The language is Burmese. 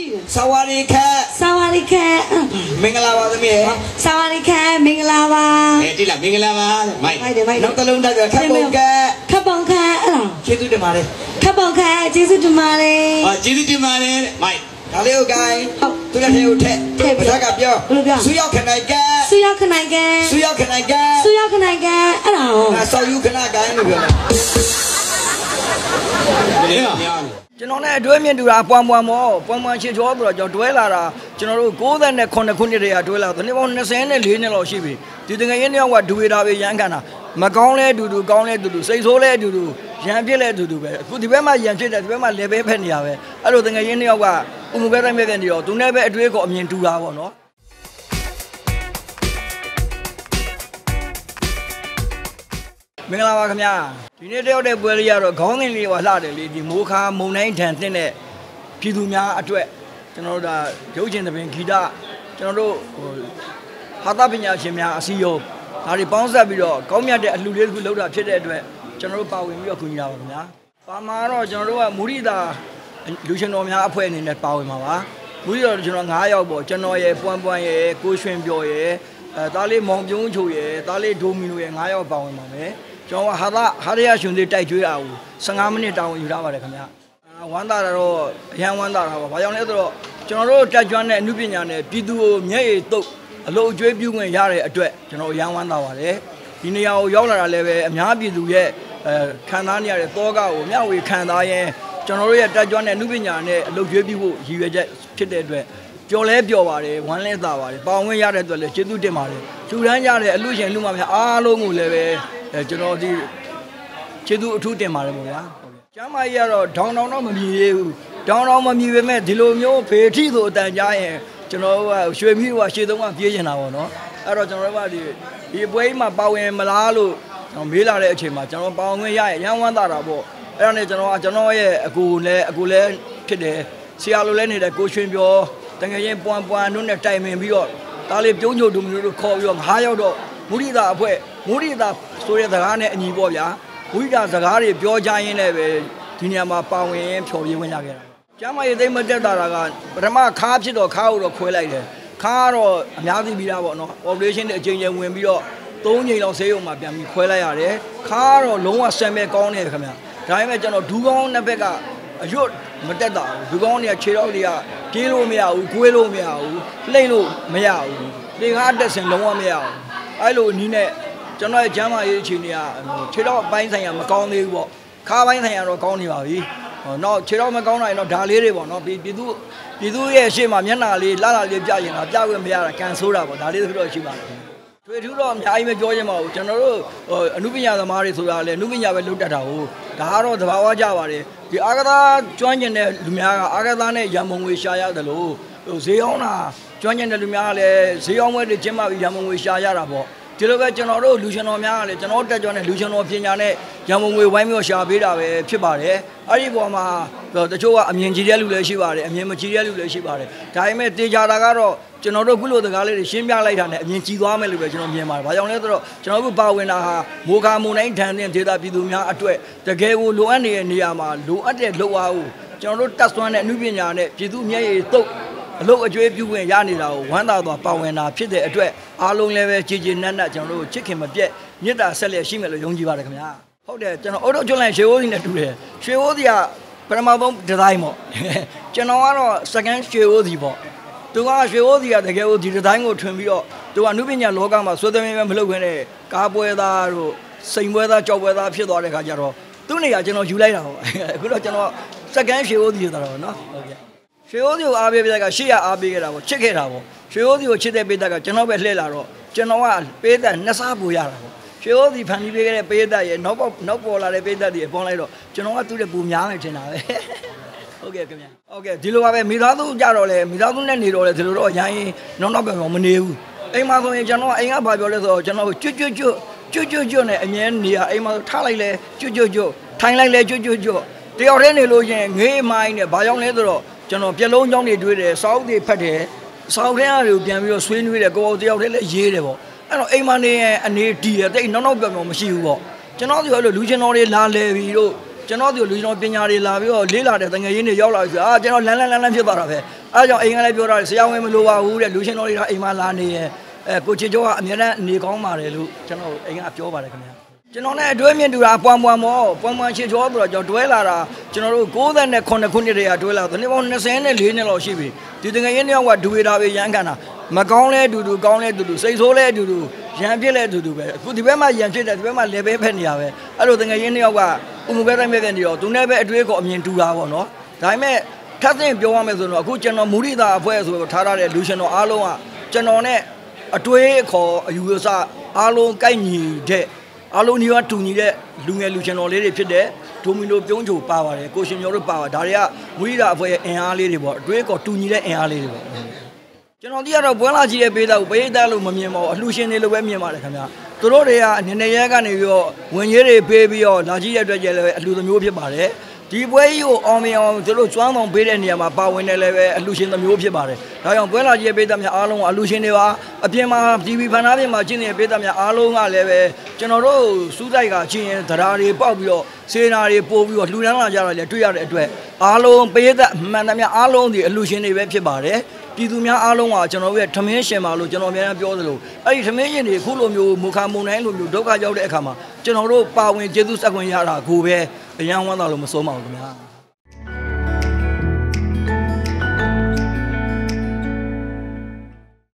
ကြည့်တယ်စဝါဒီခက်ဆာဝါဒီခဲမင်္ဂလာပါသမီးရဲ့ဆာဝါဒီခဲမင်္ဂလာပါအဲတိလာမင်္ဂလာပါမိုက်မိုက်တယ်မိုက်တယ်နောက်တစ်လုံးတက်ကခက်ပုံကက်ခပ်ပုံခက်အဲ့လားကျေးဇူးတင်ပါတယ်ခပ်ပုံခက်ကျေးဇူးတင်ပါတယ်အော်ကျေးဇူးတင်ပါတယ်မိုက်ဒါလေးကိုကိုင်းဟုတ်သူလက်ထဲကိုထက်ထည့်ပထကပြောဘယ်လိုပြောဆူရောက်ခဏကက်ဆူရောက်ခနိုင်ကဲဆူရောက်ခဏကက်ဆူရောက်ခနိုင်ကဲအဲ့လားဟောငါဆောက်ယူခဏကိုင်းလို့ပြောတယ်ဒီလိုများ ကျွန်တော်နဲ့အတွဲမြင့်တူတာပွမ်ပွမ်မောပွမ်ပွမ်ချေချောပြီးတော့ကျွန်တော်တွဲလာတာကျွန်တော်တို့69ခုနှစ်တည်းကတွဲလာတယ်နှစ်ပေါင်း24နှစ်လောက်ရှိပြီဒီတငယ်ရင်းတယောက်ကဒူဝေတာပဲရန်ခံတာမကောင်းလဲအတူတူကောင်းလဲအတူတူစိတ်ဆိုးလဲအတူတူရန်ဖြစ်လဲအတူတူပဲအခုဒီဘက်မှာရန်ဖြစ်တယ်ဒီဘက်မှာလေပဲဖက်နေရပဲအဲ့လိုတငယ်ရင်းတယောက်ကဥမှုပဲတိုင်းပဲကနေတော့သူနဲ့ပဲအတွေ့အခေါ်အမြင်တူတာပေါ့နော် မင်္ဂလာပါခင်ဗျာဒီနေ့တယောက်တဲ့ပွဲလေးရတော့ခေါင်းစဉ်လေးကလှတယ်လေဒီမိုးခါမုံတိုင်းထန်တဲ့တဲ့ပြည်သူများအတွက်ကျွန်တော်တို့ဒါရုပ်ရှင်သဘင်ဂီတကျွန်တော်တို့ဟိုဟာသပညာရှင်များအစည်းအရုံးဒါတွေပေါင်းစပ်ပြီးတော့ကောင်းမြတ်တဲ့အလှူလေးတစ်ခုလုပ်တာဖြစ်တဲ့အတွက်ကျွန်တော်တို့ပါဝင်ပြီးတော့ကူညီတာပါခင်ဗျာပါမှာတော့ကျွန်တော်တို့ကမူရိတာလူရှင်တော်များအဖွဲ့အနေနဲ့ပါဝင်ပါပါမူရိတော်ကျွန်တော်9ယောက်ပေါ့ကျွန်တော်ရဲ့ပွမ်ပွမ်ရဲ့ကိုရွှင်ပြော်ရဲ့အဲသားလေးမောင်ပြုံးချိုရဲ့သားလေးဒိုမီနိုရဲ့9ယောက်ပါဝင်ပါမယ် ကျွန်တော်ကဟာသဟာရရရှင်လေးတိုက်ကျွေးအောင်15မိနစ်တောင်းယူထားပါတယ်ခင်ဗျာအာဝမ်းသာတာတော့အရန်ဝမ်းသာတာပါဘာကြောင့်လဲဆိုတော့ကျွန်တော်တို့တက်ကြွတဲ့အမှုပညာနဲ့ပြည်သူကိုမျက်ရည်တုပ်အလို့အကျွေးပြုခွင့်ရတဲ့အတွက်ကျွန်တော်အရန်ဝမ်းသာပါတယ်ဒီနေရာကိုရောက်လာတာလည်းပဲအများပြည်သူရဲ့အဲခံစားနေရတဲ့တောကကိုမျှဝေခံစားရင်ကျွန်တော်တို့ရဲ့တက်ကြွတဲ့အမှုပညာနဲ့အလုပ်ကျွေးပြုဖို့ရည်ရွယ်ချက်ဖြစ်တဲ့အတွက်ပျော်လဲပျော်ပါတယ်ဝမ်းလဲသာပါတယ်ပေါင်ဝင်ရတဲ့အတွက်လည်းကျေးဇူးတင်ပါတယ်ထူတန်းကြတဲ့အလူရှင်လူမများအားလုံးကိုလည်းပဲ အဲကျွန်တော်ဒီကျေးဇူးအထူးတင်ပါတယ်ပေါ့ဗျာဟုတ်ကဲ့ကျမ်းမာကြီးကတော့ဒေါင်တောင်တော့မမြည်သေးဘူးဒေါင်တောင်မမြည်ပေမဲ့ဒီလိုမျိုးဖေထီဆိုအတန်ကြားရင်ကျွန်တော်တို့ကရွှေမီးကရှေ့သုံးကပြေးနေတာပေါ့နော်အဲ့တော့ကျွန်တော်တို့ကဒီဒီပွဲကြီးမှာပါဝင်မလားလို့ကျွန်တော်မေးလာတဲ့အချိန်မှာကျွန်တော်ပါဝင်ခွင့်ရရင်ရန်ဝမ်းသာတာပေါ့အဲ့ဒါနဲ့ကျွန်တော်ကကျွန်တော်ရဲ့အကူလည်းအကူလည်းဖြစ်တယ်ဆရာလိုလည်းနေတဲ့ကိုရွှင်ပြောတကယ်ရင်ပွမ်ပွမ်တို့နဲ့တိုင်ပင်ပြီးတော့ဒါလေးပြုံးချိုဒူမျိုးတို့ခေါ်ပြီးတော့ငါးရောက်တော့မုရိတာအဖွဲ့ မုရိတာဆိုတဲ့စကားနဲ့အညီပေါ့ဗျာမုရိတာစကားတွေပြောကြရင်းနဲ့ပဲဒီနေရာမှာပါဝင်ရင်ဖြော်ပြဝင်ရခဲ့တာကျမ်းမရေးသိမ့်မတက်တာကပထမခါဖြစ်တော့ခါကိုတော့ခွဲလိုက်တယ်ခါကတော့အများသိပြီးသားပေါ့နော် operation တွေအချိန်ချင်းဝင်ပြီးတော့၃ချိန်လောက်ဆေးရုံမှာပြန်ပြီးခွဲလိုက်ရတယ်ခါကတော့လုံးဝဆံမဲ့ကောင်းတယ်ခင်ဗျဒါပေမဲ့ကျွန်တော်ဒူးကောင်းနှစ်ဘက်ကအရွတ်မတက်တာဘူးဒူးကောင်းတွေကခြေတော့တွေကပြေးလို့မရဘူးကွေးလို့မရဘူးလှိမ့်လို့မရဘူးလေကားတက်စင်လုံးဝမရဘူးအဲ့လိုအနည်းနဲ့ ကျွန်တော်ရဲ့ဂျမ်းမာရေးအခြေအနေကခြေတော့အပိုင်းဆိုင်ရာမကောင်းသေးဘူးပေါ့ခါပိုင်းဆိုင်ရာတော့ကောင်းနေပါပြီဟောတော့ခြေတော့မကောင်းနိုင်တော့ဒါလေးတွေပေါ့နော်ပြည်ပြည်သူပြည်သူရဲ့ရှေ့မှာမျက်နှာလေးလှလှလေးပြရင်တော့ပြခွင့်မရတာကန်ဆိုးတာပေါ့ဒါလေးတော့ရှိပါတယ်ထွေထူးတော့အများကြီးမပြောချင်ပါဘူးကျွန်တော်တို့ဟိုအနုပညာသမားတွေဆိုတာလည်းအနုပညာပဲလုပ်တတ်တာဟုတ်ဒါကတော့သဘာဝကြပါတယ်ဒီအာကသာကျွမ်းကျင်တဲ့လူများကအာကသာနဲ့ရံမုံငွေရှာရတယ်လို့ဟိုဈေးအောင်တာကျွမ်းကျင်တဲ့လူများကလည်းဈေးအောင်ဝဲတွေကျင်းပပြီးရံမုံငွေရှာရတာပေါ့ ဒီလိုပဲကျွန်တော်တို့လူရှင်တော်များကလည်းကျွန်တော်တက်ကြွတဲ့လူရှင်တော်ပညာနဲ့ရံမုံငွေဝိုင်းမျိုးရှာပေးတာပဲဖြစ်ပါတယ်အဲ့ဒီပေါ်မှာတချို့ကအမြင်ကြီးတဲ့လူလည်းရှိပါတယ်အမြင်မကြီးတဲ့လူလည်းရှိပါတယ်ဒါပေမဲ့တေချာတာကတော့ကျွန်တော်တို့ခုလိုတကားလေးတွေရှင်းပြလိုက်တာနဲ့အမြင်ကြီးသွားမယ်လို့ပဲကျွန်တော်မြင်ပါတယ်။ဘာကြောင့်လဲဆိုတော့ကျွန်တော်တို့ပါဝင်တာဟာမိုးကာမုန်တိုင်းထန်တဲ့ဒေသပြည်သူများအတွက်တကယ်ကိုလိုအပ်နေတဲ့နေရာမှာလိုအပ်တဲ့လုပ်အားကိုကျွန်တော်တို့တတ်ဆွမ်းတဲ့အမှုပညာနဲ့ပြည်သူမျက်ရည်တုပ် အလုပ်အကျွေးပြုဝင်ရနေတာကိုဝမ်းသာစွာပါဝင်တာဖြစ်တဲ့အတွက်အားလုံးလည်းပဲကြည်ကြည်နက်နက်ကျွန်တော်တို့ချစ်ခင်မပြတ်မေတ္တာဆက်လက်ရှိမယ်လို့ယုံကြည်ပါတယ်ခင်ဗျာ။ဟုတ်တယ်ကျွန်တော်အော်တိုကျွန်းလိုင်းရွှေဝိုးစီနဲ့တူတယ်။ရွှေဝိုးစီကပထမဆုံးဒီဇိုင်းပေါ့။ကျွန်တော်ကတော့ second ရွှေဝိုးစီပေါ့။သူကရွှေဝိုးစီကတကယ်ကိုဒီဒီဇိုင်းကိုထွင်ပြီးတော့သူကအနုပညာလောကမှာဆွေးသမင်းပဲမလုပ်ခွင့်နဲ့ကားပွဲသားတို့စိန်ပွဲသားကြောက်ပွဲသားဖြစ်သွားတဲ့ခါကျတော့သူ့နေရာကျွန်တော်ယူလိုက်တာပေါ့အခုတော့ကျွန်တော်စကန်ရွှေဝိုးစီဆိုတာပေါ့နော်ဟုတ်ကဲ့ ရွှေဝိုးစီကိုအားပေးပြတဲ့ကရှေ့ရအားပေးခဲ့တာပေါ့ချစ်ခဲ့တာပေါ့ရွှေဝိုးစီကိုချစ်တဲ့ပေးတဲ့ကကျွန်တော်ပဲလှည့်လာတော့ကျွန်တော်ကပေးတဲ့နှစ်စားပူရတာပေါ့ရွှေဝိုးစီဖန်ပြီးပေးခဲ့တဲ့ပေးတဲ့ရဲ့နောက်ပေါ်နောက်ပေါ်လာတဲ့ပေးတဲ့တွေပေါင်းလိုက်တော့ကျွန်တော်ကသူ့ရဲ့ပူများမယ်ထင်တာပဲဟုတ်ကဲ့ခင်ဗျာဟုတ်ကဲ့ဒီလိုပါပဲမိသားစုကြတော့လေမိသားစုနဲ့နေတော့လေဒီလိုတော့ရိုင်းရင်နောက်နောက်ပြန်မနေဘူးအိမ်မှာဆိုရင်ကျွန်တော်အိမ်ကဘာပြောလဲဆိုတော့ကျွန်တော်ကျွတ်ကျွတ်ကျွတ်ကျွတ်ကျွတ်ကျွတ်နဲ့အမြဲနေရအိမ်မှာထားလိုက်လဲကျွတ်ကျွတ်ကျွတ်ထိုင်လိုက်လဲကျွတ်ကျွတ်ကျွတ်တယောက်တည်းနေလို့ချင်းငေးမိုင်းနဲ့ဘာကြောင့်လဲဆိုတော့ ကျွန်တော်ပြက်လုံးချောင်းတွေတွေးတယ်စောက်တွေဖတ်တယ်စောက်ထဲအတွေကိုပြန်ပြီးတော့ဆွေးနွေးတယ်ကိုယ်တယောက်တည်းလည်းရေးတယ်ပေါ့အဲ့တော့အိမ်မှာနေရင်အနေတီးတယ်တိတ်နောက်နောက်ပြန်ပြန်မရှိဘူးပေါ့ကျွန်တော်ဒီလိုလူချင်းတော်တွေလာလဲပြီးတော့ကျွန်တော်ဒီလူကျွန်တော်ပညာတွေလာပြီးတော့လေးလာတဲ့တငယ်ရင်းတွေရောက်လာပြီဆိုအာကျွန်တော်လန်းလန်းလန်းလန်းဖြစ်သွားတာပဲအဲကြောင့်အိမ်ကလည်းပြောတာဆရာဝန်မလိုပါဘူးတဲ့လူရှင်တော်တွေကအိမ်မှာလာနေရဲ့အဲကိုချေကျော်ကအများနဲ့နေကောင်းပါတယ်လို့ကျွန်တော်အိမ်ကပြောပါတယ်ခင်ဗျာ ကျွန်တော်နဲ့အတွဲမြင့်တူတာပွမ်ပွမ်မောပွမ်ပွမ်ချေကျော်ဆိုတော့ကျွန်တော်တွဲလာတာကျွန်တော်တို့69ခုနှစ်တည်းကတွဲလာတယ်ဒီပေါင်း24နှစ်လောက်ရှိပြီဒီတငယ်ရင်းတယောက်ကဒူဝေတာပဲရမ်းခံတာမကောင်းလဲအတူတူကောင်းလဲအတူတူစိတ်ဆိုးလဲအတူတူရံဖြစ်လဲအတူတူပဲအခုဒီဘက်မှာရံဖြစ်တယ်ဒီဘက်မှာလေပဲဖက်နေရပဲအဲ့လိုတငယ်ရင်းတယောက်ကဥမှုပဲတိုင်းပဲပြန်နေတော့သူနဲ့ပဲအတွေ့အခေါ်အမြင်တူတာပေါ့နော်ဒါပေမဲ့ထပ်သင်ပြောရမယ်ဆိုတော့အခုကျွန်တော်မူရိတာအဖွဲ့ဆိုတော့ထားထားတဲ့လူရှင်တော်အားလုံးကကျွန်တော်နဲ့အတွေ့အခေါ်အယူအဆအားလုံးကိုက်ညီတဲ့ အားလုံးညီဝတူညီတဲ့လူငယ်လူရှင်တော်လေးတွေဖြစ်တဲ့ဒိုမီနိုပြုံးချိုပါပါတယ်ကိုရှင်မျိုးတို့ပါပါဒါတွေကမူရိတာအဖွဲ့ရဲ့အင်အားလေးတွေပေါ့အတွေ့အခေါ်တူညီတဲ့အင်အားလေးတွေပေါ့ကျွန်တော်ဒီကတော့ပွဲလာကြီးတဲ့ပေးတာကိုပေးသားလို့မမြင်ပါဘူးအလှရှင်တွေလိုပဲမြင်ပါတယ်ခင်ဗျာသူတို့တွေကအနေနဲ့ရဲကနေပြီးတော့ဝင်ကြီးတွေပေးပြီးတော့လာကြီးတဲ့အတွက်ကျလည်းအလှသမျိုးဖြစ်ပါတယ် ဒီပွဲကြီးကိုအောင်မြင်အောင်သူတို့ကျွမ်းဆောင်ပေးတဲ့နေရာမှာပါဝင်တယ်လည်းပဲအလှရှင်သမျိုးဖြစ်ပါတယ်ဒါကြောင့်ပွဲလာကြီးရဲ့ပေးသားများအားလုံးကအလှရှင်တွေပါအပြင်မှာ TV ဖန်သားပြင်မှာကျင်းနေတဲ့ပေးသားများအားလုံးကလည်းပဲကျွန်တော်တို့စူးစိုက်ကချင်းရင်သဒ္ဓါတွေပေါက်ပြီးတော့စေနာတွေပို့ပြီးတော့လှူဒန်းလာကြတာလည်းတွေ့ရတဲ့အတွက်အားလုံးပေးသက်မှန်သမျှအားလုံးဒီအလှရှင်တွေပဲဖြစ်ပါတယ်ပြည်သူများအားလုံးကကျွန်တော်တို့ရဲ့ထမင်းရှင်ပါလို့ကျွန်တော်အများအားပြောသလိုအဲ့ဒီထမင်းရှင်တွေအခုလိုမျိုးမူခါမုန်တိုင်းလိုမျိုးဒုက္ခရောက်တဲ့အခါမှာကျွန်တော်တို့ပါဝင်ကျေးဇူးဆက်ခွင့်ရတာကိုပဲ အယံဝမ်းသာလို့မစိုးပါဘူးခင်ဗျာ